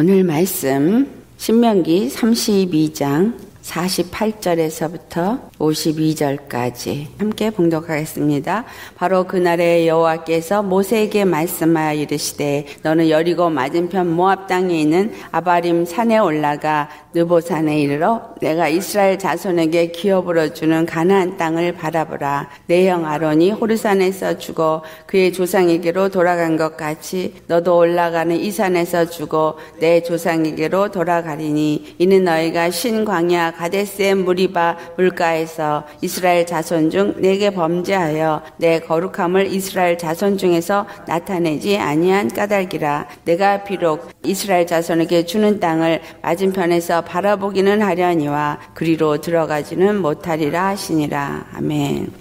오늘 말씀 신명기 32장 48절에서부터 52절까지 함께 봉독하겠습니다. 바로 그날에 여호와께서 모세에게 말씀하여 이르시되 너는 여리고 맞은편 모압 땅에 있는 아바림 산에 올라가 느보산에 이르러 내가 이스라엘 자손에게 기업으로 주는 가나안 땅을 바라보라. 내 형 아론이 호르산에서 죽어 그의 조상에게로 돌아간 것 같이 너도 올라가는 이 산에서 죽어 내 조상에게로 돌아가리니 이는 너희가 신광야 가데스의 무리바 물가에서 이스라엘 자손 중 내게 범죄하여 내 거룩함을 이스라엘 자손 중에서 나타내지 아니한 까닭이라 내가 비록 이스라엘 자손에게 주는 땅을 맞은편에서 바라보기는 하려니와 그리로 들어가지는 못하리라 하시니라 아멘.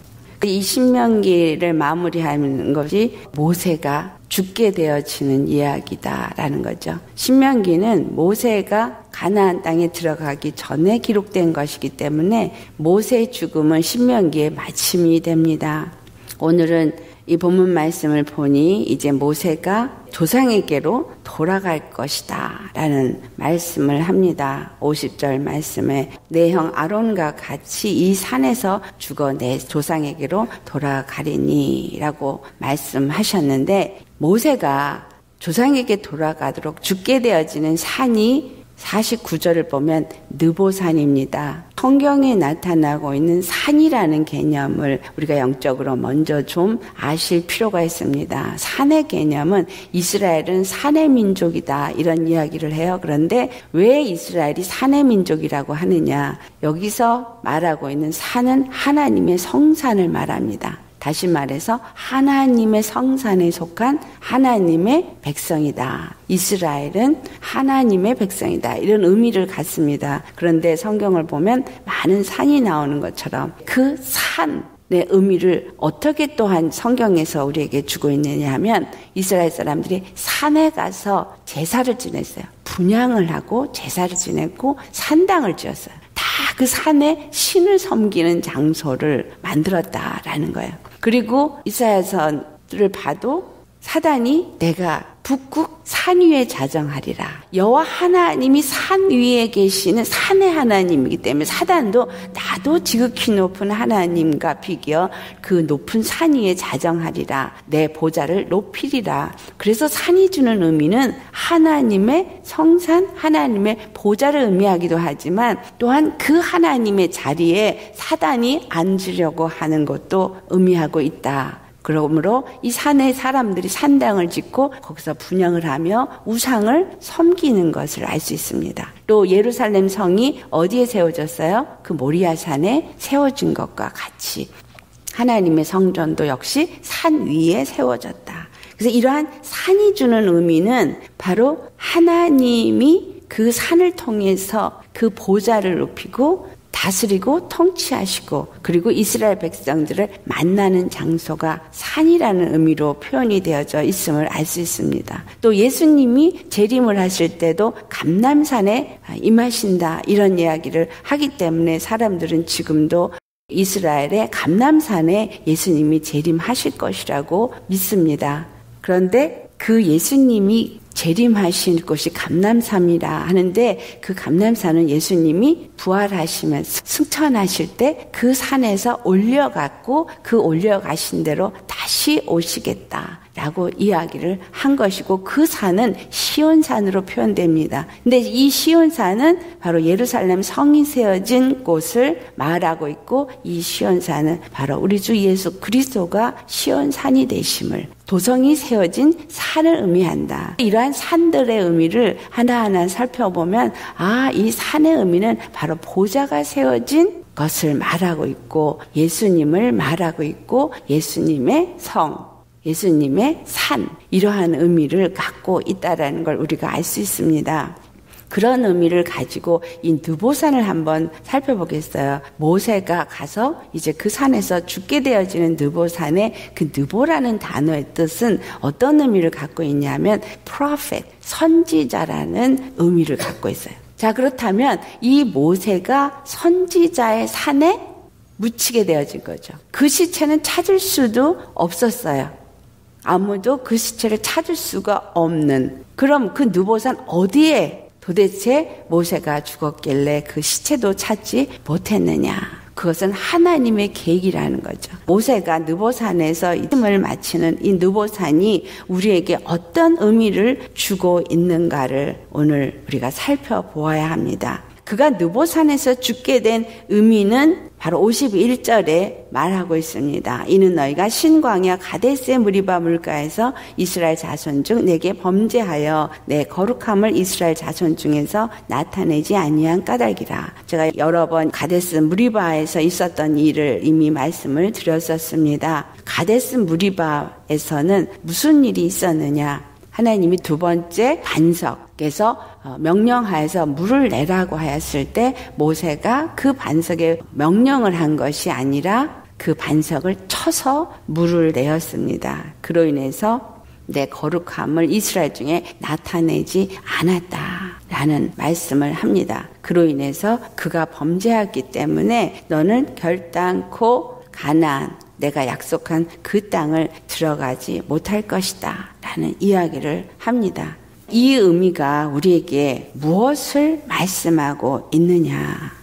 이 신명기를 마무리하는 것이 모세가 죽게 되어지는 이야기다라는 거죠. 신명기는 모세가 가나안 땅에 들어가기 전에 기록된 것이기 때문에 모세의 죽음은 신명기의 마침이 됩니다. 오늘은 이 본문 말씀을 보니 이제 모세가 조상에게로 돌아갈 것이다 라는 말씀을 합니다. 50절 말씀에 내 형 아론과 같이 이 산에서 죽어 내 조상에게로 돌아가리니 라고 말씀하셨는데 모세가 조상에게 돌아가도록 죽게 되어지는 산이 49절을 보면 느보산입니다. 성경에 나타나고 있는 산이라는 개념을 우리가 영적으로 먼저 좀 아실 필요가 있습니다. 산의 개념은 이스라엘은 산의 민족이다 이런 이야기를 해요. 그런데 왜 이스라엘이 산의 민족이라고 하느냐? 여기서 말하고 있는 산은 하나님의 성산을 말합니다. 다시 말해서 하나님의 성산에 속한 하나님의 백성이다. 이스라엘은 하나님의 백성이다. 이런 의미를 갖습니다. 그런데 성경을 보면 많은 산이 나오는 것처럼 그 산의 의미를 어떻게 또한 성경에서 우리에게 주고 있느냐 하면 이스라엘 사람들이 산에 가서 제사를 지냈어요. 분양을 하고 제사를 지냈고 산당을 지었어요. 다 그 산에 신을 섬기는 장소를 만들었다라는 거예요. 그리고 이사야서를 봐도 사단이 내가 북극 산 위에 자정하리라. 여호와 하나님이 산 위에 계시는 산의 하나님이기 때문에 사단도 나도 지극히 높은 하나님과 비교 그 높은 산 위에 자정하리라. 내 보좌를 높이리라. 그래서 산이 주는 의미는 하나님의 성산, 하나님의 보좌를 의미하기도 하지만 또한 그 하나님의 자리에 사단이 앉으려고 하는 것도 의미하고 있다. 그러므로 이 산에 사람들이 산당을 짓고 거기서 분양을 하며 우상을 섬기는 것을 알 수 있습니다. 또 예루살렘 성이 어디에 세워졌어요? 그 모리아 산에 세워진 것과 같이 하나님의 성전도 역시 산 위에 세워졌다. 그래서 이러한 산이 주는 의미는 바로 하나님이 그 산을 통해서 그 보좌를 높이고 다스리고 통치하시고 그리고 이스라엘 백성들을 만나는 장소가 산이라는 의미로 표현이 되어져 있음을 알 수 있습니다. 또 예수님이 재림을 하실 때도 감남산에 임하신다 이런 이야기를 하기 때문에 사람들은 지금도 이스라엘의 감남산에 예수님이 재림하실 것이라고 믿습니다. 그런데 그 예수님이 재림하신 곳이 감남산이라 하는데 그 감남산은 예수님이 부활하시면 승천하실 때 그 산에서 올려갔고 그 올려가신 대로 다시 오시겠다. 라고 이야기를 한 것이고 그 산은 시온산으로 표현됩니다. 근데 이 시온산은 바로 예루살렘 성이 세워진 곳을 말하고 있고 이 시온산은 바로 우리 주 예수 그리스도가 시온산이 되심을 도성이 세워진 산을 의미한다. 이러한 산들의 의미를 하나하나 살펴보면 아, 이 산의 의미는 바로 보좌가 세워진 것을 말하고 있고 예수님을 말하고 있고 예수님의 성 예수님의 산 이러한 의미를 갖고 있다라는 걸 우리가 알 수 있습니다. 그런 의미를 가지고 이 느보산을 한번 살펴보겠어요. 모세가 가서 이제 그 산에서 죽게 되어지는 느보산의 그 느보라는 단어의 뜻은 어떤 의미를 갖고 있냐면 prophet, 선지자라는 의미를 갖고 있어요. 자, 그렇다면 이 모세가 선지자의 산에 묻히게 되어진 거죠. 그 시체는 찾을 수도 없었어요. 아무도 그 시체를 찾을 수가 없는 그럼 그 느보산 어디에 도대체 모세가 죽었길래 그 시체도 찾지 못했느냐? 그것은 하나님의 계획이라는 거죠. 모세가 느보산에서 이름을 마치는 이 느보산이 우리에게 어떤 의미를 주고 있는가를 오늘 우리가 살펴보아야 합니다. 그가 느보산에서 죽게 된 의미는 바로 51절에 말하고 있습니다. 이는 너희가 신광야 가데스의 무리바 물가에서 이스라엘 자손 중 내게 범죄하여 내 거룩함을 이스라엘 자손 중에서 나타내지 아니한 까닭이라. 제가 여러 번 가데스 무리바에서 있었던 일을 이미 말씀을 드렸었습니다. 가데스 무리바에서는 무슨 일이 있었느냐? 하나님이 두 번째 반석 에서 어, 명령하여서 물을 내라고 하였을 때 모세가 그 반석에 명령을 한 것이 아니라 그 반석을 쳐서 물을 내었습니다. 그로 인해서 내 거룩함을 이스라엘 중에 나타내지 않았다 라는 말씀을 합니다. 그로 인해서 그가 범죄했기 때문에 너는 결단코 가난 내가 약속한 그 땅을 들어가지 못할 것이다. 라는 이야기를 합니다. 이 의미가 우리에게 무엇을 말씀하고 있느냐?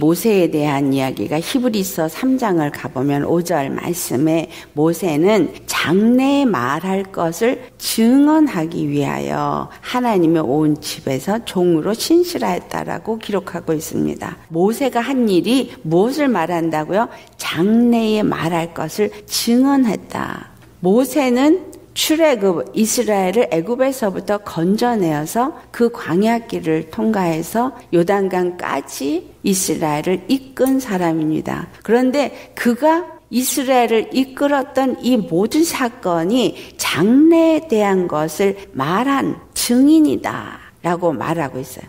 모세에 대한 이야기가 히브리서 3장을 가보면 5절 말씀에 모세는 장래에 말할 것을 증언하기 위하여 하나님의 온 집에서 종으로 신실하였다라고 기록하고 있습니다. 모세가 한 일이 무엇을 말한다고요? 장래에 말할 것을 증언했다. 모세는 출애굽 이스라엘을 애굽에서부터 건져내어서 그 광야길을 통과해서 요단강까지 이스라엘을 이끈 사람입니다. 그런데 그가 이스라엘을 이끌었던 이 모든 사건이 장래에 대한 것을 말한 증인이다. 라고 말하고 있어요.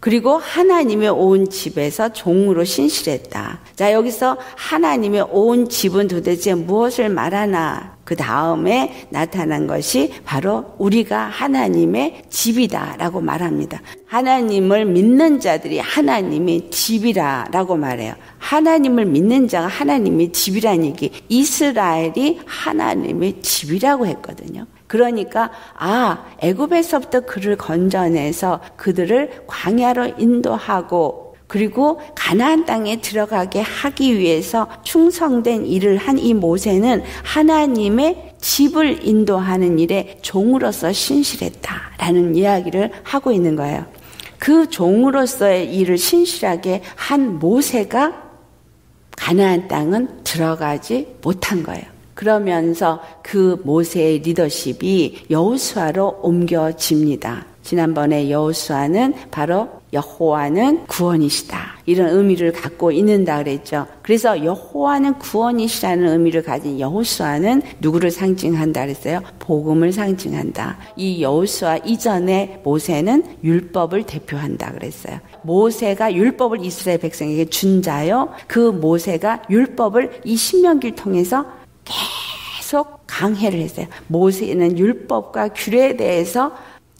그리고 하나님의 온 집에서 종으로 신실했다. 자, 여기서 하나님의 온 집은 도대체 무엇을 말하나? 그 다음에 나타난 것이 바로 우리가 하나님의 집이다라고 말합니다. 하나님을 믿는 자들이 하나님의 집이라라고 말해요. 하나님을 믿는 자가 하나님의 집이라는 얘기. 이스라엘이 하나님의 집이라고 했거든요. 그러니까 아 애굽에서부터 그를 건져내서 그들을 광야로 인도하고 그리고 가나안 땅에 들어가게 하기 위해서 충성된 일을 한 이 모세는 하나님의 집을 인도하는 일에 종으로서 신실했다라는 이야기를 하고 있는 거예요. 그 종으로서의 일을 신실하게 한 모세가 가나안 땅은 들어가지 못한 거예요. 그러면서 그 모세의 리더십이 여호수아로 옮겨집니다. 지난번에 여호수아는 바로 여호와는 구원이시다. 이런 의미를 갖고 있는다 그랬죠. 그래서 여호와는 구원이시라는 의미를 가진 여호수아는 누구를 상징한다 그랬어요? 복음을 상징한다. 이 여호수아 이전에 모세는 율법을 대표한다 그랬어요. 모세가 율법을 이스라엘 백성에게 준 자요. 그 모세가 율법을 이 신명기를 통해서 계속 강해를 했어요. 모세는 율법과 규례에 대해서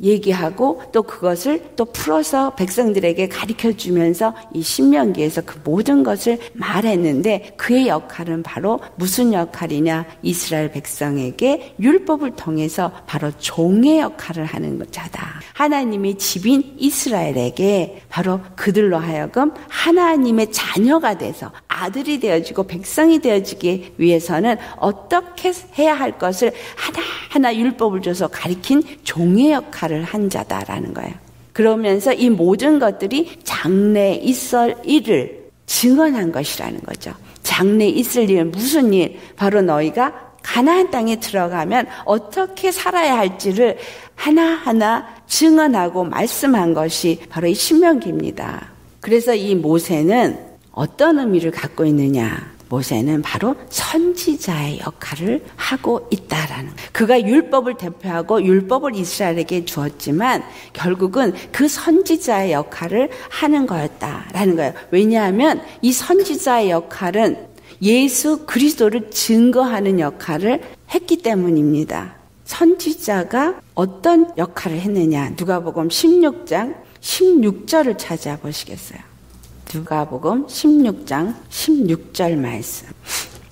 얘기하고 또 그것을 또 풀어서 백성들에게 가르쳐 주면서 이 신명기에서 그 모든 것을 말했는데 그의 역할은 바로 무슨 역할이냐? 이스라엘 백성에게 율법을 통해서 바로 종의 역할을 하는 자다. 하나님의 집인 이스라엘에게 바로 그들로 하여금 하나님의 자녀가 돼서 아들이 되어지고 백성이 되어지기 위해서는 어떻게 해야 할 것을 하나하나 율법을 줘서 가리킨 종의 역할을 한 자다라는 거예요. 그러면서 이 모든 것들이 장래에 있을 일을 증언한 것이라는 거죠. 장래에 있을 일, 무슨 일? 바로 너희가 가나안 땅에 들어가면 어떻게 살아야 할지를 하나하나 증언하고 말씀한 것이 바로 이 신명기입니다. 그래서 이 모세는 어떤 의미를 갖고 있느냐? 모세는 바로 선지자의 역할을 하고 있다라는 그가 율법을 대표하고 율법을 이스라엘에게 주었지만 결국은 그 선지자의 역할을 하는 거였다라는 거예요. 왜냐하면 이 선지자의 역할은 예수 그리스도를 증거하는 역할을 했기 때문입니다. 선지자가 어떤 역할을 했느냐? 누가복음 16장 16절을 찾아보시겠어요? 누가복음 16장 16절 말씀.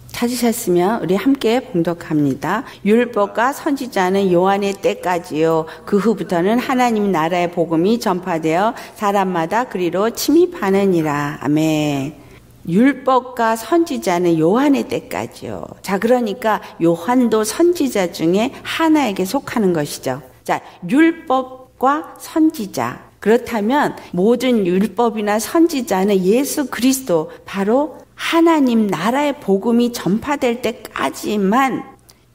찾으셨으면 우리 함께 봉독합니다. 율법과 선지자는 요한의 때까지요. 그 후부터는 하나님 나라의 복음이 전파되어 사람마다 그리로 침입하느니라. 아멘. 율법과 선지자는 요한의 때까지요. 자, 그러니까 요한도 선지자 중에 하나에게 속하는 것이죠. 자, 율법과 선지자. 그렇다면 모든 율법이나 선지자는 예수 그리스도 바로 하나님 나라의 복음이 전파될 때까지만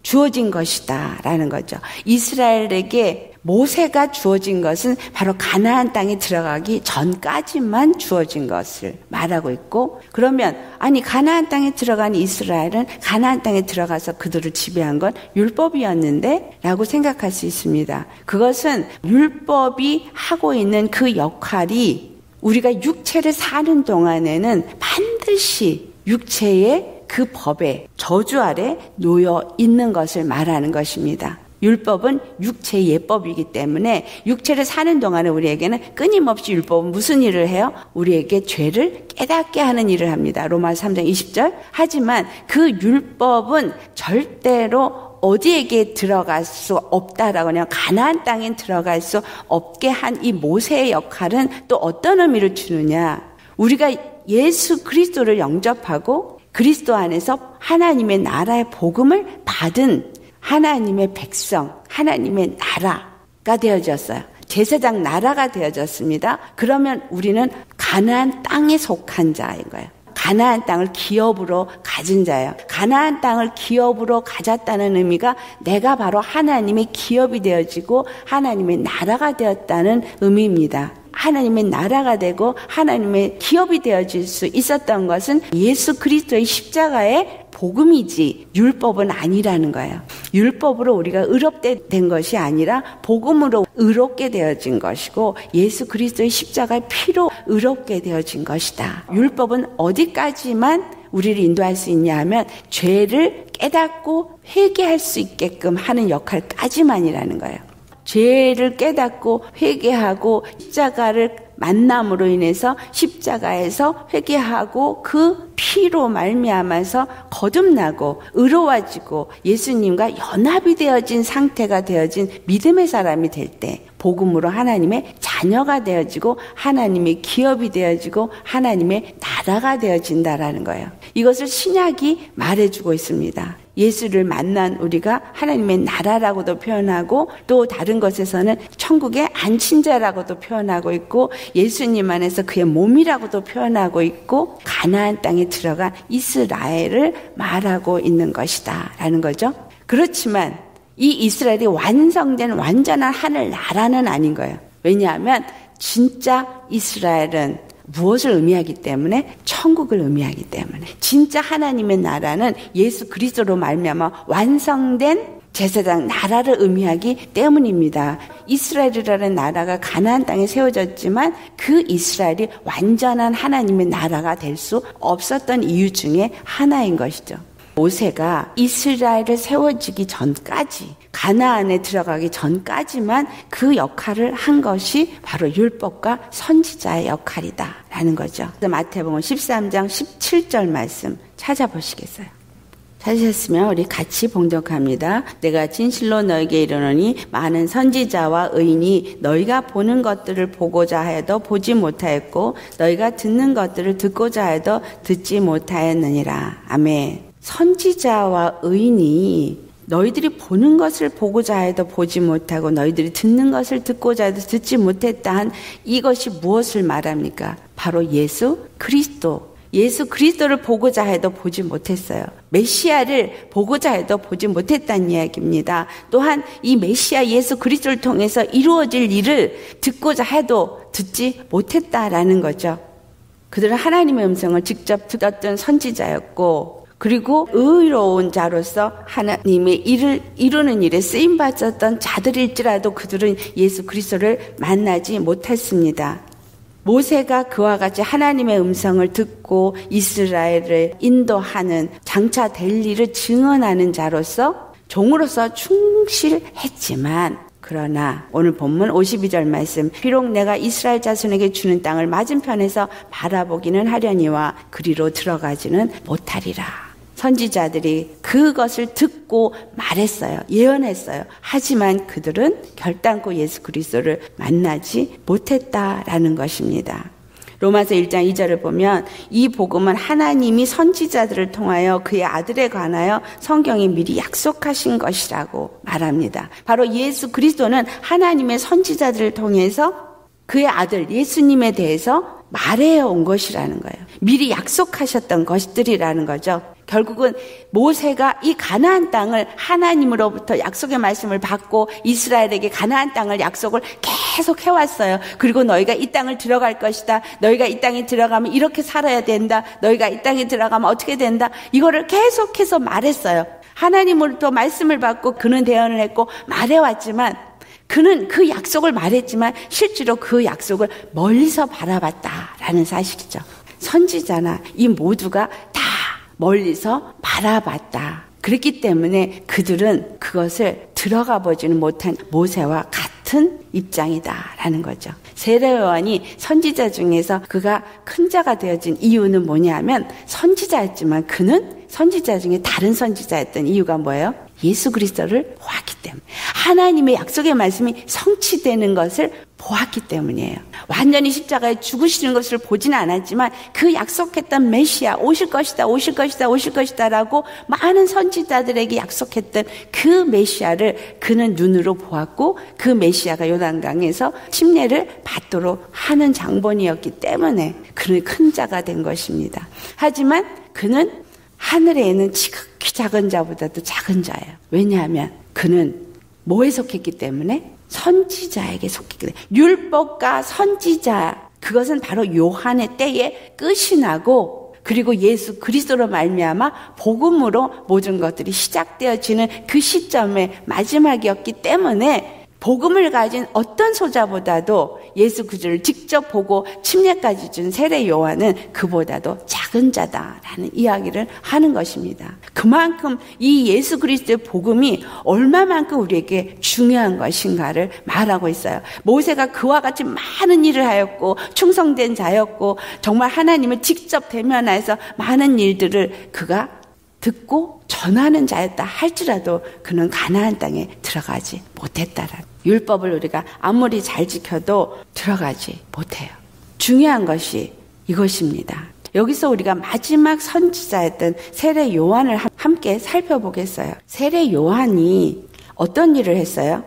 주어진 것이다. 라는 거죠. 이스라엘에게 모세가 주어진 것은 바로 가나안 땅에 들어가기 전까지만 주어진 것을 말하고 있고 그러면 아니 가나안 땅에 들어간 이스라엘은 가나안 땅에 들어가서 그들을 지배한 건 율법이었는데 라고 생각할 수 있습니다. 그것은 율법이 하고 있는 그 역할이 우리가 육체를 사는 동안에는 반드시 육체의 그 법에 저주 아래 놓여 있는 것을 말하는 것입니다. 율법은 육체의 예법이기 때문에 육체를 사는 동안에 우리에게는 끊임없이 율법은 무슨 일을 해요? 우리에게 죄를 깨닫게 하는 일을 합니다. 로마 3장 20절. 하지만 그 율법은 절대로 어디에게 들어갈 수 없다라고 하냐 가나안 땅에 들어갈 수 없게 한 이 모세의 역할은 또 어떤 의미를 주느냐 우리가 예수 그리스도를 영접하고 그리스도 안에서 하나님의 나라의 복음을 받은 하나님의 백성, 하나님의 나라가 되어졌어요. 제사장 나라가 되어졌습니다. 그러면 우리는 가나안 땅에 속한 자인 거예요. 가나안 땅을 기업으로 가진 자예요. 가나안 땅을 기업으로 가졌다는 의미가 내가 바로 하나님의 기업이 되어지고 하나님의 나라가 되었다는 의미입니다. 하나님의 나라가 되고 하나님의 기업이 되어질 수 있었던 것은 예수 그리스도의 십자가의 복음이지 율법은 아니라는 거예요. 율법으로 우리가 의롭게 된 것이 아니라 복음으로 의롭게 되어진 것이고 예수 그리스도의 십자가의 피로 의롭게 되어진 것이다. 율법은 어디까지만 우리를 인도할 수 있냐 하면 죄를 깨닫고 회개할 수 있게끔 하는 역할까지만이라는 거예요. 죄를 깨닫고 회개하고 십자가를 만남으로 인해서 십자가에서 회개하고 그 피로 말미암아서 거듭나고 의로워지고 예수님과 연합이 되어진 상태가 되어진 믿음의 사람이 될 때 복음으로 하나님의 자녀가 되어지고 하나님의 기업이 되어지고 하나님의 나라가 되어진다라는 거예요. 이것을 신약이 말해주고 있습니다. 예수를 만난 우리가 하나님의 나라라고도 표현하고 또 다른 것에서는 천국의 안친자라고도 표현하고 있고 예수님 안에서 그의 몸이라고도 표현하고 있고 가나안 땅에 들어간 이스라엘을 말하고 있는 것이다라는 거죠. 그렇지만 이 이스라엘이 완성된 완전한 하늘 나라는 아닌 거예요. 왜냐하면 진짜 이스라엘은 무엇을 의미하기 때문에 천국을 의미하기 때문에 진짜 하나님의 나라는 예수 그리스도로 말미암아 완성된 제사장 나라를 의미하기 때문입니다. 이스라엘이라는 나라가 가나안 땅에 세워졌지만 그 이스라엘이 완전한 하나님의 나라가 될 수 없었던 이유 중에 하나인 것이죠. 모세가 이스라엘을 세워지기 전까지 가나안에 들어가기 전까지만 그 역할을 한 것이 바로 율법과 선지자의 역할이다라는 거죠. 마태복음 13장 17절 말씀 찾아보시겠어요? 찾으셨으면 우리 같이 봉독합니다. 내가 진실로 너에게 이르노니 많은 선지자와 의인이 너희가 보는 것들을 보고자 해도 보지 못하였고 너희가 듣는 것들을 듣고자 해도 듣지 못하였느니라. 아멘. 선지자와 의인이 너희들이 보는 것을 보고자 해도 보지 못하고 너희들이 듣는 것을 듣고자 해도 듣지 못했다 한 이것이 무엇을 말합니까? 바로 예수 그리스도. 예수 그리스도를 보고자 해도 보지 못했어요. 메시아를 보고자 해도 보지 못했다는 이야기입니다. 또한 이 메시아 예수 그리스도를 통해서 이루어질 일을 듣고자 해도 듣지 못했다라는 거죠. 그들은 하나님의 음성을 직접 듣었던 선지자였고 그리고 의로운 자로서 하나님의 일을 이루는 일에 쓰임 받았던 자들일지라도 그들은 예수 그리스도를 만나지 못했습니다. 모세가 그와 같이 하나님의 음성을 듣고 이스라엘을 인도하는 장차 될 일을 증언하는 자로서 종으로서 충실했지만 그러나 오늘 본문 52절 말씀 비록 내가 이스라엘 자손에게 주는 땅을 맞은편에서 바라보기는 하려니와 그리로 들어가지는 못하리라. 선지자들이 그것을 듣고 말했어요. 예언했어요. 하지만 그들은 결단코 예수 그리스도를 만나지 못했다라는 것입니다. 로마서 1장 2절을 보면 이 복음은 하나님이 선지자들을 통하여 그의 아들에 관하여 성경이 미리 약속하신 것이라고 말합니다. 바로 예수 그리스도는 하나님의 선지자들을 통해서 그의 아들 예수님에 대해서 말해 온 것이라는 거예요. 미리 약속하셨던 것들이라는 거죠. 결국은 모세가 이 가나안 땅을 하나님으로부터 약속의 말씀을 받고 이스라엘에게 가나안 땅을 약속을 계속 해왔어요. 그리고 너희가 이 땅을 들어갈 것이다. 너희가 이 땅에 들어가면 이렇게 살아야 된다. 너희가 이 땅에 들어가면 어떻게 된다. 이거를 계속해서 말했어요. 하나님으로부터 말씀을 받고 그는 대언을 했고 말해왔지만 그는 그 약속을 말했지만 실제로 그 약속을 멀리서 바라봤다라는 사실이죠. 선지자나 이 모두가 다 멀리서 바라봤다. 그렇기 때문에 그들은 그것을 들어가 보지는 못한 모세와 같은 입장이다라는 거죠. 세례 요한이 선지자 중에서 그가 큰 자가 되어진 이유는 뭐냐면 선지자였지만 그는 선지자 중에 다른 선지자였던 이유가 뭐예요? 예수 그리스도를 보았기 때문에 하나님의 약속의 말씀이 성취되는 것을 보았기 때문이에요. 완전히 십자가에 죽으시는 것을 보지는 않았지만 그 약속했던 메시아 오실 것이다 오실 것이다 오실 것이다라고 많은 선지자들에게 약속했던 그 메시아를 그는 눈으로 보았고 그 메시아가 요단강에서 침례를 받도록 하는 장본이었기 때문에 그는 큰 자가 된 것입니다. 하지만 그는 하늘에 있는 지극히 작은 자보다도 작은 자예요. 왜냐하면 그는 뭐에 속했기 때문에? 선지자에게 속했기 때문에. 율법과 선지자. 그것은 바로 요한의 때에 끝이 나고 그리고 예수 그리스도로 말미암아 복음으로 모든 것들이 시작되어지는 그 시점의 마지막이었기 때문에 복음을 가진 어떤 소자보다도 예수 그리스도를 직접 보고 침례까지 준 세례 요한은 그보다도 작은 자다라는 이야기를 하는 것입니다. 그만큼 이 예수 그리스도의 복음이 얼마만큼 우리에게 중요한 것인가를 말하고 있어요. 모세가 그와 같이 많은 일을 하였고 충성된 자였고 정말 하나님을 직접 대면해서 많은 일들을 그가 듣고 전하는 자였다 할지라도 그는 가나안 땅에 들어가지 못했다라는 율법을 우리가 아무리 잘 지켜도 들어가지 못해요. 중요한 것이 이것입니다. 여기서 우리가 마지막 선지자였던 세례 요한을 함께 살펴보겠어요. 세례 요한이 어떤 일을 했어요?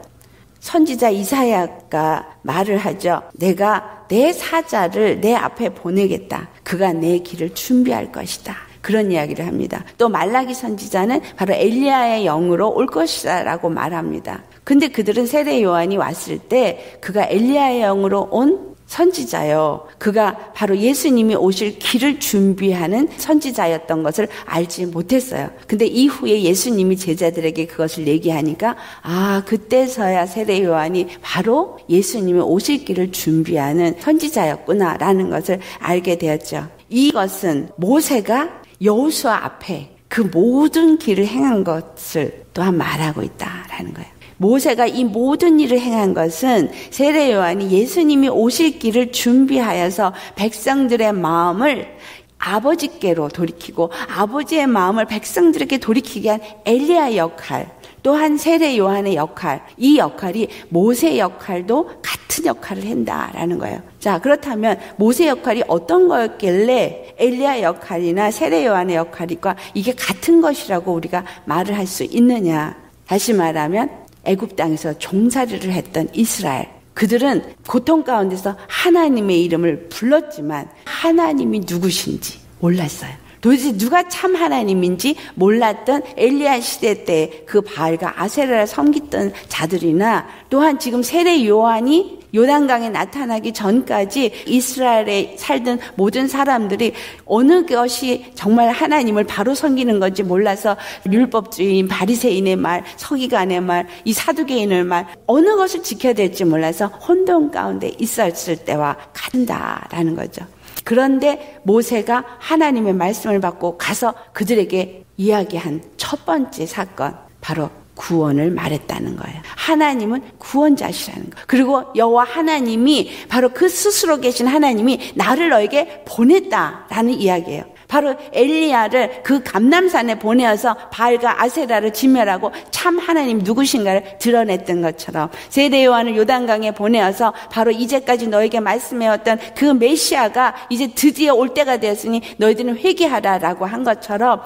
선지자 이사야가 말을 하죠. 내가 내 사자를 내 앞에 보내겠다. 그가 내 길을 준비할 것이다. 그런 이야기를 합니다. 또 말라기 선지자는 바로 엘리야의 영으로 올 것이다라고 말합니다. 근데 그들은 세례 요한이 왔을 때 그가 엘리야의 영으로 온 선지자요. 그가 바로 예수님이 오실 길을 준비하는 선지자였던 것을 알지 못했어요. 근데 이후에 예수님이 제자들에게 그것을 얘기하니까 아, 그때서야 세례 요한이 바로 예수님이 오실 길을 준비하는 선지자였구나라는 것을 알게 되었죠. 이것은 모세가 여호수아 앞에 그 모든 길을 행한 것을 또한 말하고 있다라는 거예요. 모세가 이 모든 일을 행한 것은 세례 요한이 예수님이 오실 길을 준비하여서 백성들의 마음을 아버지께로 돌이키고 아버지의 마음을 백성들에게 돌이키게 한 엘리야 역할 또한 세례 요한의 역할, 이 역할이 모세 역할도 같은 역할을 한다라는 거예요. 자, 그렇다면 모세 역할이 어떤 거였길래 엘리야 역할이나 세례 요한의 역할과 이게 같은 것이라고 우리가 말을 할 수 있느냐? 다시 말하면 애굽 땅에서 종살이를 했던 이스라엘 그들은 고통 가운데서 하나님의 이름을 불렀지만 하나님이 누구신지 몰랐어요. 도대체 누가 참 하나님인지 몰랐던 엘리야 시대 때 그 바알과 아세라를 섬기던 자들이나 또한 지금 세례 요한이 요단강에 나타나기 전까지 이스라엘에 살던 모든 사람들이 어느 것이 정말 하나님을 바로 섬기는 건지 몰라서 율법주의인 바리새인의 말, 서기관의 말, 이 사두개인의 말 어느 것을 지켜야 될지 몰라서 혼돈 가운데 있었을 때와 같다라는 거죠. 그런데 모세가 하나님의 말씀을 받고 가서 그들에게 이야기한 첫 번째 사건 바로 구원을 말했다는 거예요. 하나님은 구원자시라는 거. 그리고 여호와 하나님이 바로 그 스스로 계신 하나님이 나를 너에게 보냈다라는 이야기예요. 바로 엘리야를 그 감남산에 보내어서 바알과 아세라를 진멸하고 참 하나님 누구신가를 드러냈던 것처럼 세대 요한을 요단강에 보내어서 바로 이제까지 너에게 말씀해왔던 그 메시아가 이제 드디어 올 때가 되었으니 너희들은 회개하라라고 한 것처럼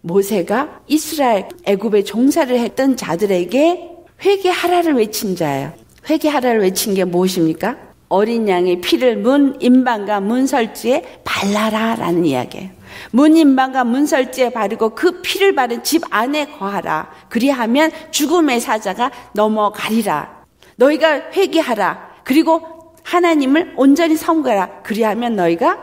모세가 이스라엘 애굽에 종사를 했던 자들에게 회개하라를 외친 자예요. 회개하라를 외친 게 무엇입니까? 어린 양의 피를 문 임방과 문설지에 발라라라는 이야기예요. 문 임방과 문설지에 바르고 그 피를 바른 집 안에 거하라. 그리하면 죽음의 사자가 넘어가리라. 너희가 회개하라. 그리고 하나님을 온전히 섬거라. 그리하면 너희가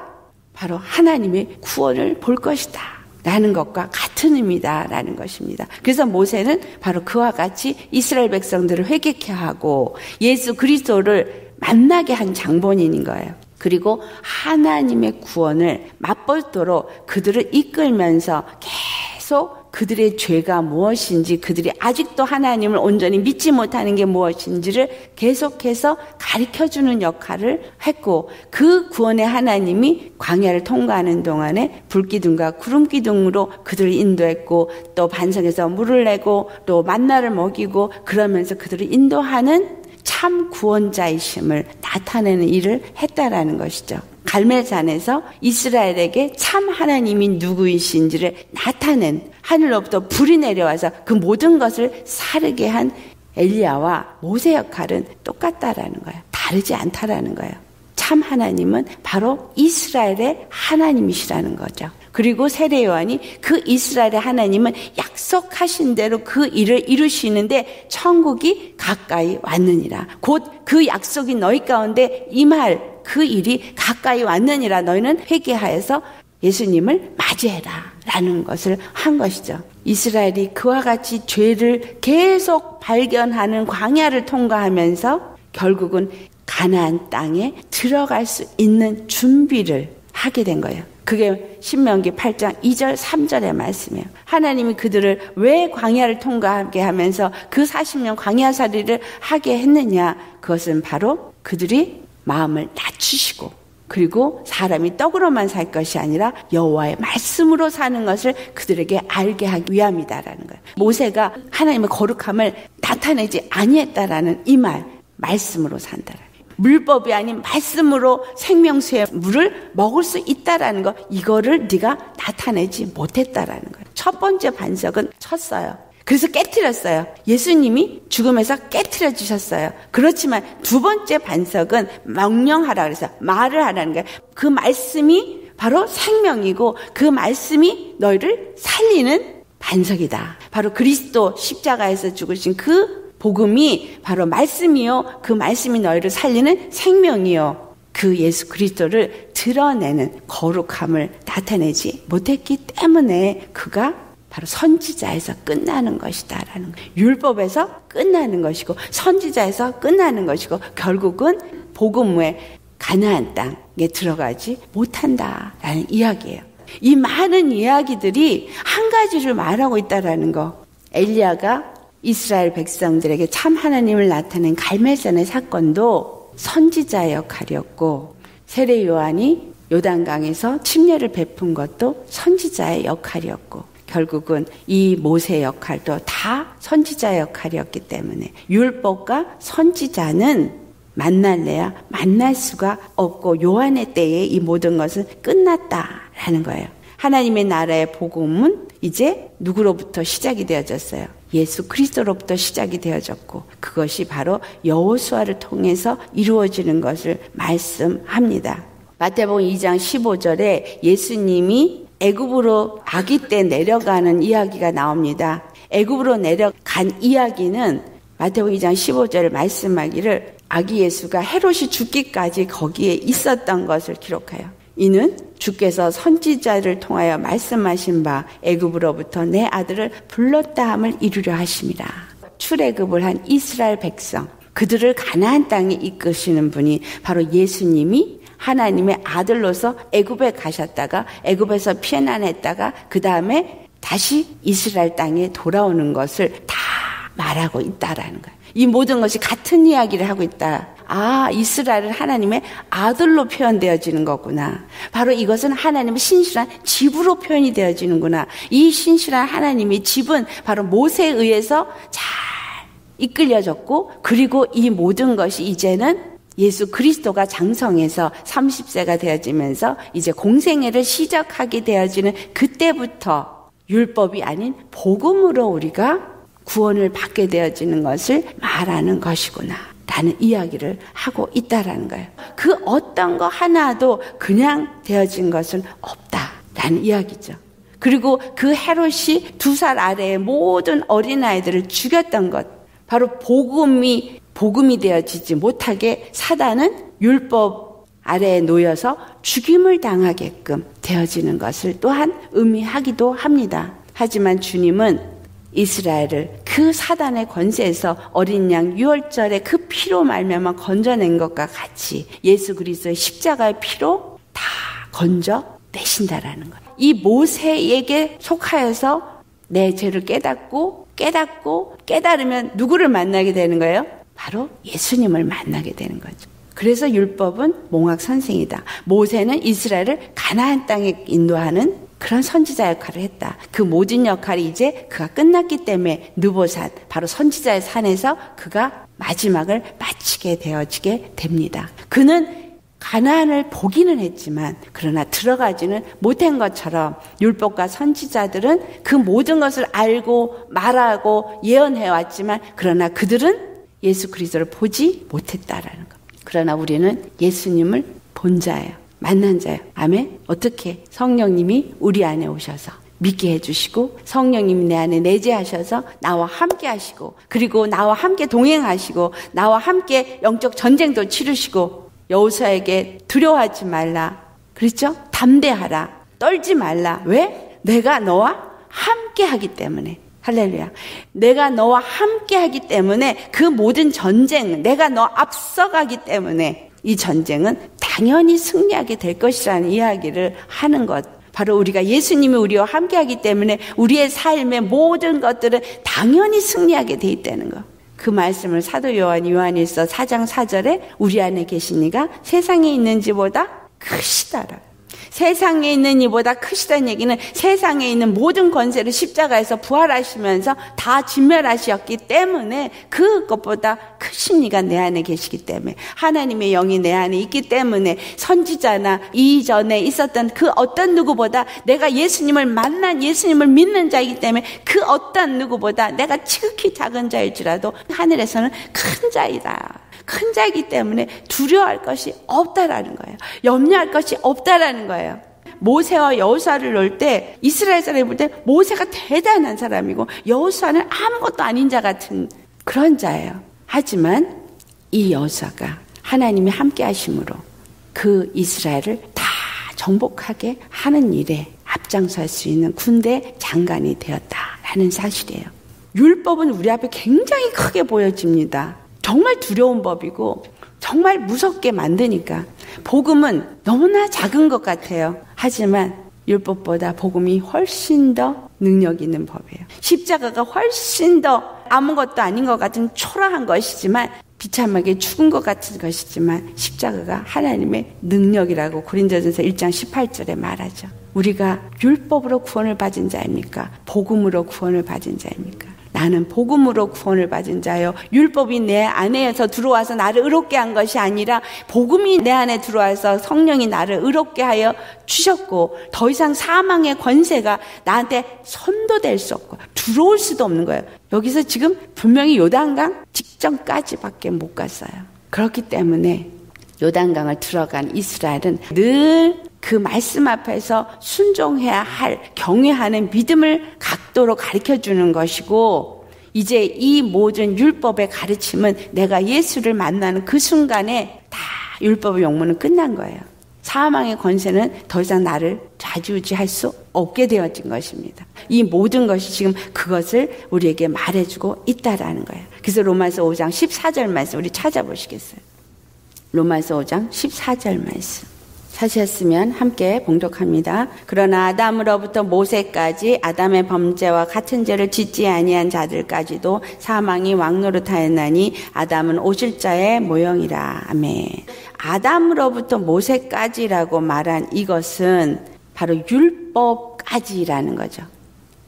바로 하나님의 구원을 볼 것이다. 라는 것과 같은 의미다. 라는 것입니다. 그래서 모세는 바로 그와 같이 이스라엘 백성들을 회개케 하고 예수 그리스도를 만나게 한 장본인인 거예요. 그리고 하나님의 구원을 맛보도록 그들을 이끌면서 계속 그들의 죄가 무엇인지 그들이 아직도 하나님을 온전히 믿지 못하는 게 무엇인지를 계속해서 가르쳐 주는 역할을 했고 그 구원의 하나님이 광야를 통과하는 동안에 불기둥과 구름기둥으로 그들을 인도했고 또 반석에서 물을 내고 또 만나를 먹이고 그러면서 그들을 인도하는 참 구원자이심을 나타내는 일을 했다라는 것이죠. 갈멜산에서 이스라엘에게 참 하나님이 누구이신지를 나타낸 하늘로부터 불이 내려와서 그 모든 것을 사르게 한 엘리야와 모세 역할은 똑같다라는 거예요. 다르지 않다라는 거예요. 참 하나님은 바로 이스라엘의 하나님이시라는 거죠. 그리고 세례 요한이 그 이스라엘의 하나님은 약속하신 대로 그 일을 이루시는데 천국이 가까이 왔느니라. 곧 그 약속이 너희 가운데 임할 그 일이 가까이 왔느니라. 너희는 회개하여서 예수님을 맞이해라. 라는 것을 한 것이죠. 이스라엘이 그와 같이 죄를 계속 발견하는 광야를 통과하면서 결국은 가나안 땅에 들어갈 수 있는 준비를 하게 된 거예요. 그게 신명기 8장 2절 3절의 말씀이에요. 하나님이 그들을 왜 광야를 통과하게 하면서 그 40년 광야살이를 하게 했느냐? 그것은 바로 그들이 마음을 낮추시고 그리고 사람이 떡으로만 살 것이 아니라 여호와의 말씀으로 사는 것을 그들에게 알게 하기 위함이다라는 거예요. 모세가 하나님의 거룩함을 나타내지 아니했다라는 이 말, 말씀으로 산다라. 물법이 아닌 말씀으로 생명수의 물을 먹을 수 있다라는 거 이거를 네가 나타내지 못했다라는 거예요. 첫 번째 반석은 쳤어요. 그래서 깨뜨렸어요. 예수님이 죽음에서 깨뜨려 주셨어요. 그렇지만 두 번째 반석은 명령하라 그래서 말을 하라는 거예요. 그 말씀이 바로 생명이고 그 말씀이 너희를 살리는 반석이다. 바로 그리스도 십자가에서 죽으신 그 복음이 바로 말씀이요. 그 말씀이 너희를 살리는 생명이요. 그 예수 그리스도를 드러내는 거룩함을 나타내지 못했기 때문에 그가 바로 선지자에서 끝나는 것이다라는 거예요. 율법에서 끝나는 것이고 선지자에서 끝나는 것이고 결국은 복음 후에 가나안 땅에 들어가지 못한다라는 이야기예요. 이 많은 이야기들이 한 가지를 말하고 있다라는 거. 엘리야가 이스라엘 백성들에게 참 하나님을 나타낸 갈멜산의 사건도 선지자의 역할이었고 세례 요한이 요단강에서 침례를 베푼 것도 선지자의 역할이었고 결국은 이 모세 역할도 다 선지자의 역할이었기 때문에 율법과 선지자는 만날래야 만날 수가 없고 요한의 때에 이 모든 것은 끝났다라는 거예요. 하나님의 나라의 복음은 이제 누구로부터 시작이 되어졌어요. 예수 그리스도로부터 시작이 되어졌고 그것이 바로 여호수아를 통해서 이루어지는 것을 말씀합니다. 마태복음 2장 15절에 예수님이 애굽으로 아기 때 내려가는 이야기가 나옵니다. 애굽으로 내려간 이야기는 마태복음 2장 15절에 말씀하기를 아기 예수가 헤롯이 죽기까지 거기에 있었던 것을 기록해요. 이는 주께서 선지자를 통하여 말씀하신 바 애굽으로부터 내 아들을 불렀다 함을 이루려 하심이라. 출애굽을 한 이스라엘 백성 그들을 가나안 땅에 이끄시는 분이 바로 예수님이 하나님의 아들로서 애굽에 가셨다가 애굽에서 피난했다가 그 다음에 다시 이스라엘 땅에 돌아오는 것을 다 말하고 있다라는 거예요. 이 모든 것이 같은 이야기를 하고 있다. 아, 이스라엘은 하나님의 아들로 표현되어지는 거구나. 바로 이것은 하나님의 신실한 집으로 표현이 되어지는구나. 이 신실한 하나님의 집은 바로 모세에 의해서 잘 이끌려졌고, 그리고 이 모든 것이 이제는 예수 그리스도가 장성해서 30세가 되어지면서 이제 공생애를 시작하게 되어지는 그때부터 율법이 아닌 복음으로 우리가 구원을 받게 되어지는 것을 말하는 것이구나. 라는 이야기를 하고 있다라는 거예요. 그 어떤 거 하나도 그냥 되어진 것은 없다라는 이야기죠. 그리고 그 헤롯이 두 살 아래의 모든 어린아이들을 죽였던 것. 바로 복음이 복음이 되어지지 못하게 사단은 율법 아래에 놓여서 죽임을 당하게끔 되어지는 것을 또한 의미하기도 합니다. 하지만 주님은 이스라엘을 그 사단의 권세에서 어린 양 유월절에 그 피로 말미암아 건져낸 것과 같이 예수 그리스도의 십자가의 피로 다 건져 내신다라는 거예요. 이 모세에게 속하여서 내 죄를 깨닫고 깨닫고 깨달으면 누구를 만나게 되는 거예요? 바로 예수님을 만나게 되는 거죠. 그래서 율법은 몽학 선생이다. 모세는 이스라엘을 가나안 땅에 인도하는 그런 선지자 역할을 했다. 그 모든 역할이 이제 그가 끝났기 때문에 느보산 바로 선지자의 산에서 그가 마지막을 마치게 되어지게 됩니다. 그는 가나안을 보기는 했지만 그러나 들어가지는 못한 것처럼 율법과 선지자들은 그 모든 것을 알고 말하고 예언해 왔지만 그러나 그들은 예수 그리스도를 보지 못했다라는 것. 그러나 우리는 예수님을 본 자예요. 만난 자예요. 아멘. 어떻게 성령님이 우리 안에 오셔서 믿게 해주시고 성령님이 내 안에 내재하셔서 나와 함께 하시고 그리고 나와 함께 동행하시고 나와 함께 영적 전쟁도 치르시고 여호사에게 두려워하지 말라. 그렇죠? 담대하라. 떨지 말라. 왜? 내가 너와 함께 하기 때문에. 할렐루야. 내가 너와 함께 하기 때문에 그 모든 전쟁, 내가 너 앞서가기 때문에 이 전쟁은 당연히 승리하게 될 것이라는 이야기를 하는 것. 바로 우리가 예수님이 우리와 함께 하기 때문에 우리의 삶의 모든 것들은 당연히 승리하게 돼 있다는 것. 그 말씀을 사도 요한 요한일서 4장 4절에 우리 안에 계시니가 세상에 있는 지보다 크시다라. 세상에 있는 이보다 크시다는 얘기는 세상에 있는 모든 권세를 십자가에서 부활하시면서 다 진멸하셨기 때문에 그것보다 크신 이가 내 안에 계시기 때문에 하나님의 영이 내 안에 있기 때문에 선지자나 이전에 있었던 그 어떤 누구보다 내가 예수님을 만난 예수님을 믿는 자이기 때문에 그 어떤 누구보다 내가 지극히 작은 자일지라도 하늘에서는 큰 자이다. 큰 자이기 때문에 두려워할 것이 없다라는 거예요. 염려할 것이 없다라는 거예요. 모세와 여호사를 놓을 때 이스라엘 사람이 볼 때 모세가 대단한 사람이고 여호사는 아무것도 아닌 자 같은 그런 자예요. 하지만 이 여호사가 하나님이 함께 하심으로 그 이스라엘을 다 정복하게 하는 일에 앞장설 수 있는 군대 장관이 되었다라는 사실이에요. 율법은 우리 앞에 굉장히 크게 보여집니다. 정말 두려운 법이고 정말 무섭게 만드니까 복음은 너무나 작은 것 같아요. 하지만 율법보다 복음이 훨씬 더 능력 있는 법이에요. 십자가가 훨씬 더 아무것도 아닌 것 같은 초라한 것이지만 비참하게 죽은 것 같은 것이지만 십자가가 하나님의 능력이라고 고린도전서 1장 18절에 말하죠. 우리가 율법으로 구원을 받은 자입니까? 복음으로 구원을 받은 자입니까? 나는 복음으로 구원을 받은 자요. 율법이 내 안에서 들어와서 나를 의롭게 한 것이 아니라 복음이 내 안에 들어와서 성령이 나를 의롭게 하여 주셨고 더 이상 사망의 권세가 나한테 선도될 수 없고 들어올 수도 없는 거예요. 여기서 지금 분명히 요단강 직전까지밖에 못 갔어요. 그렇기 때문에 요단강을 들어간 이스라엘은 늘 그 말씀 앞에서 순종해야 할 경외하는 믿음을 각도로 가르쳐 주는 것이고 이제 이 모든 율법의 가르침은 내가 예수를 만나는 그 순간에 다 율법의 용문은 끝난 거예요. 사망의 권세는 더 이상 나를 좌지우지할 수 없게 되어진 것입니다. 이 모든 것이 지금 그것을 우리에게 말해주고 있다라는 거예요. 그래서 로마서 5장 14절 말씀 우리 찾아보시겠어요? 로마서 5장 14절 말씀. 사셨으면 함께 봉독합니다. 그러나 아담으로부터 모세까지 아담의 범죄와 같은 죄를 짓지 아니한 자들까지도 사망이 왕노릇하였나니 아담은 오실자의 모형이라. 아멘. 아담으로부터 모세까지라고 말한 이것은 바로 율법까지라는 거죠.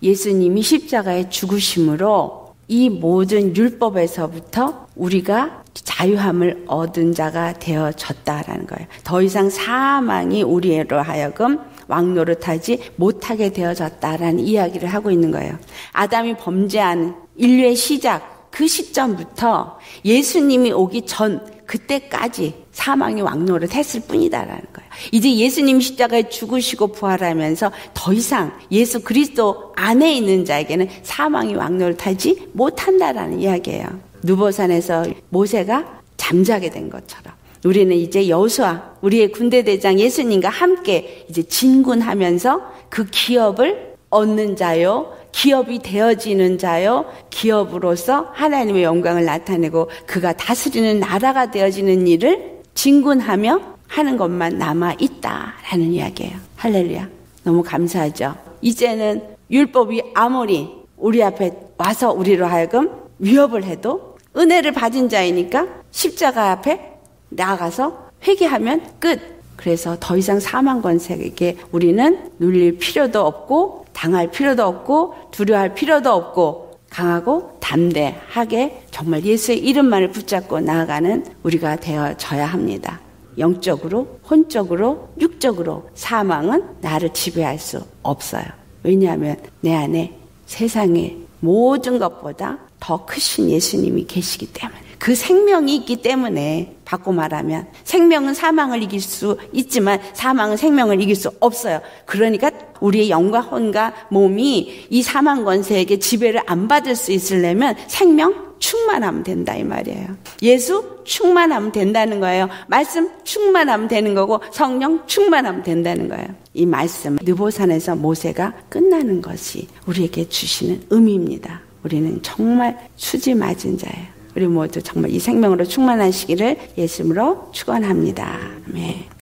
예수님이 십자가에 죽으심으로 이 모든 율법에서부터 우리가 자유함을 얻은 자가 되어졌다라는 거예요. 더 이상 사망이 우리로 하여금 왕노릇하지 못하게 되어졌다라는 이야기를 하고 있는 거예요. 아담이 범죄한 인류의 시작 그 시점부터 예수님이 오기 전 그때까지 사망이 왕노릇 했을 뿐이다라는 거예요. 이제 예수님 십자가에 죽으시고 부활하면서 더 이상 예수 그리스도 안에 있는 자에게는 사망이 왕노릇하지 못한다라는 이야기예요. 누보산에서 모세가 잠자게 된 것처럼 우리는 이제 여수와 우리의 군대 대장 예수님과 함께 이제 진군하면서 그 기업을 얻는 자요, 기업이 되어지는 자요, 기업으로서 하나님의 영광을 나타내고 그가 다스리는 나라가 되어지는 일을 진군하며 하는 것만 남아 있다라는 이야기예요. 할렐루야. 너무 감사하죠. 이제는 율법이 아무리 우리 앞에 와서 우리로 하여금 위협을 해도 은혜를 받은 자이니까 십자가 앞에 나가서 회개하면 끝. 그래서 더 이상 사망 권세에게 우리는 눌릴 필요도 없고 당할 필요도 없고 두려워할 필요도 없고 강하고 담대하게 정말 예수의 이름만을 붙잡고 나아가는 우리가 되어져야 합니다. 영적으로, 혼적으로, 육적으로 사망은 나를 지배할 수 없어요. 왜냐하면 내 안에 세상의 모든 것보다 더 크신 예수님이 계시기 때문에. 그 생명이 있기 때문에 바꿔 말하면 생명은 사망을 이길 수 있지만 사망은 생명을 이길 수 없어요. 그러니까 우리의 영과 혼과 몸이 이 사망 권세에게 지배를 안 받을 수 있으려면 생명 충만하면 된다 이 말이에요. 예수 충만하면 된다는 거예요. 말씀 충만하면 되는 거고 성령 충만하면 된다는 거예요. 이 말씀 느보산에서 모세가 끝나는 것이 우리에게 주시는 의미입니다. 우리는 정말 수지 맞은 자예요. 우리 모두 정말 이 생명으로 충만하시기를 예수님으로 축원합니다. 아멘.